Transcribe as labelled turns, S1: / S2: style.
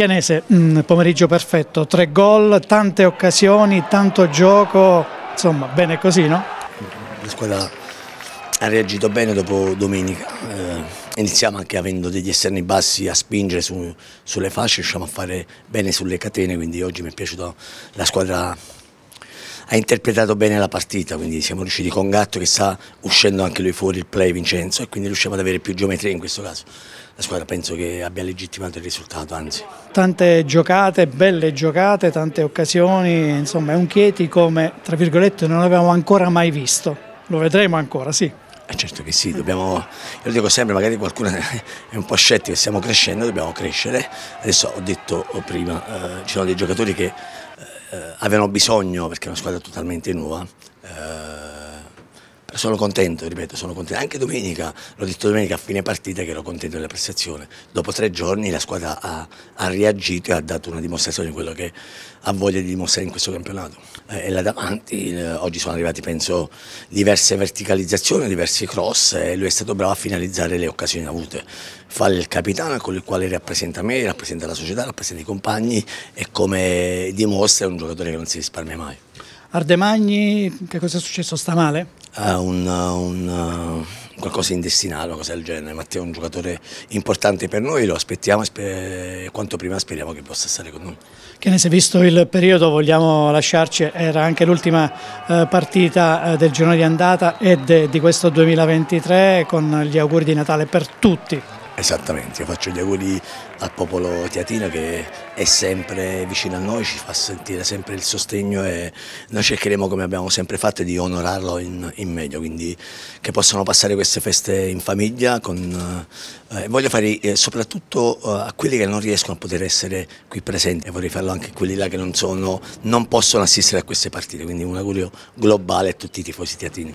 S1: Chianese, mh, pomeriggio perfetto, tre gol, tante occasioni, tanto gioco, insomma bene così no?
S2: La squadra ha reagito bene dopo domenica, eh, iniziamo anche avendo degli esterni bassi a spingere su, sulle fasce, riusciamo a fare bene sulle catene, quindi oggi mi è piaciuta la squadra ha interpretato bene la partita, quindi siamo riusciti con Gatto che sta uscendo anche lui fuori il play Vincenzo e quindi riusciamo ad avere più geometria in questo caso. La squadra penso che abbia legittimato il risultato, anzi.
S1: Tante giocate, belle giocate, tante occasioni, insomma è un Chieti come, tra virgolette, non avevamo ancora mai visto. Lo vedremo ancora, sì.
S2: Eh certo che sì, dobbiamo, io lo dico sempre, magari qualcuno è un po' scettico, stiamo crescendo, dobbiamo crescere. Adesso ho detto prima, eh, ci sono dei giocatori che eh, avevano bisogno, perché è una squadra totalmente nuova, sono contento, ripeto, sono contento. Anche domenica, l'ho detto domenica a fine partita che ero contento della prestazione. Dopo tre giorni la squadra ha, ha reagito e ha dato una dimostrazione di quello che ha voglia di dimostrare in questo campionato. Eh, e là davanti, eh, oggi sono arrivati penso diverse verticalizzazioni, diversi cross e lui è stato bravo a finalizzare le occasioni avute. Fa il capitano con il quale rappresenta me, rappresenta la società, rappresenta i compagni e come dimostra è un giocatore che non si risparmia mai.
S1: Ardemagni, che cosa è successo? Sta male?
S2: Ha un, un, qualcosa in destinato, una cosa del genere. Matteo è un giocatore importante per noi, lo aspettiamo e quanto prima speriamo che possa stare con noi.
S1: Che ne si è visto il periodo, vogliamo lasciarci, era anche l'ultima eh, partita eh, del giorno di andata e de, di questo 2023 con gli auguri di Natale per tutti.
S2: Esattamente, io faccio gli auguri al popolo teatino che è sempre vicino a noi, ci fa sentire sempre il sostegno e noi cercheremo come abbiamo sempre fatto di onorarlo in, in meglio, quindi che possano passare queste feste in famiglia. Con, eh, voglio fare eh, soprattutto eh, a quelli che non riescono a poter essere qui presenti e vorrei farlo anche a quelli là che non, sono, non possono assistere a queste partite, quindi un augurio globale a tutti i tifosi teatini.